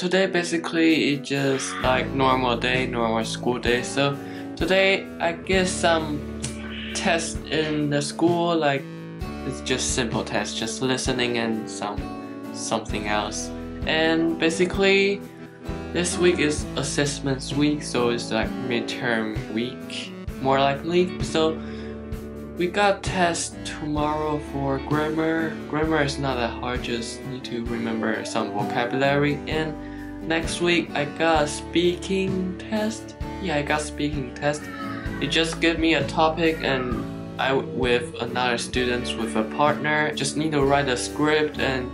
today basically it's just like normal day, normal school day. So today I get some tests in the school like it's just simple tests, just listening and some something else. And basically this week is assessments week, so it's like midterm week more likely. So we got test tomorrow for grammar. Grammar is not that hard, just need to remember some vocabulary. And next week I got a speaking test. Yeah, I got speaking test. It just give me a topic and I with another students with a partner just need to write a script and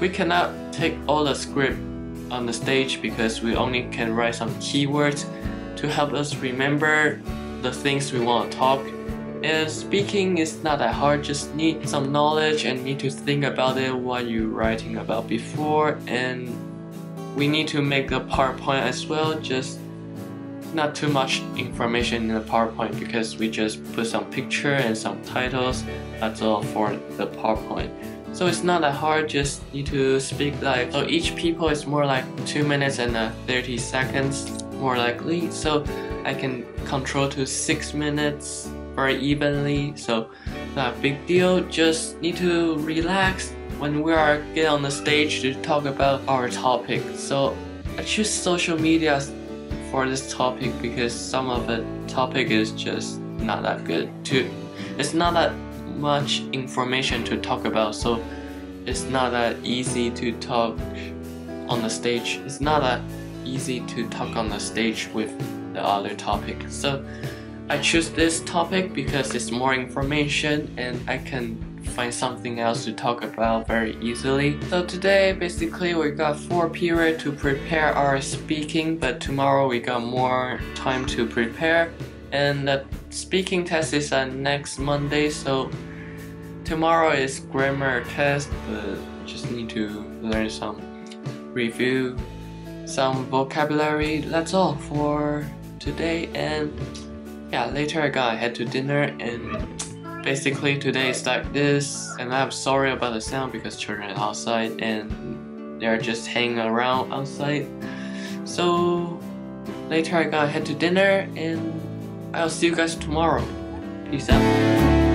we cannot take all the script on the stage because we only can write some keywords to help us remember the things we want to talk and speaking is not that hard, just need some knowledge and need to think about it what you're writing about before and we need to make a PowerPoint as well, just not too much information in the PowerPoint because we just put some picture and some titles, that's all for the PowerPoint. So it's not that hard, just need to speak like, so each people is more like 2 minutes and uh, 30 seconds more likely, so I can control to 6 minutes very evenly so not a big deal. Just need to relax when we are get on the stage to talk about our topic. So I choose social media for this topic because some of the topic is just not that good to it's not that much information to talk about so it's not that easy to talk on the stage. It's not that easy to talk on the stage with the other topic. So I choose this topic because it's more information and I can find something else to talk about very easily. So today basically we got 4 period to prepare our speaking but tomorrow we got more time to prepare and the speaking test is on next Monday so tomorrow is grammar test but just need to learn some review some vocabulary that's all for today and yeah, later I got head to dinner and basically today is like this and I'm sorry about the sound because children are outside and they're just hanging around outside. So later I got head to dinner and I'll see you guys tomorrow. Peace out.